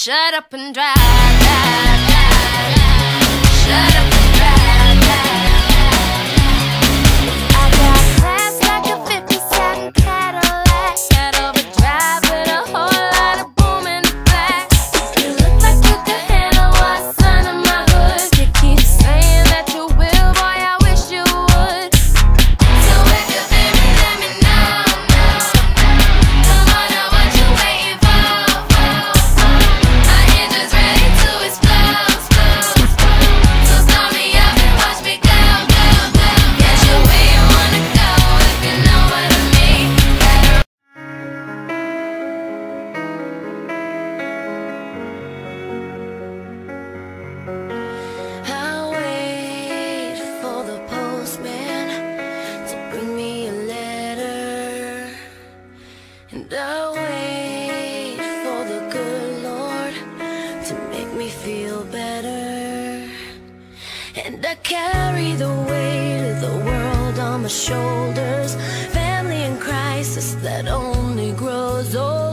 shut up and drive. drive. to make me feel better. And I carry the weight of the world on my shoulders, family in crisis that only grows older.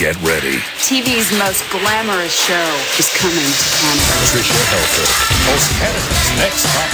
Get ready. TV's most glamorous show is coming to Canada. Patricia Helfer, hosts Canada's Next Top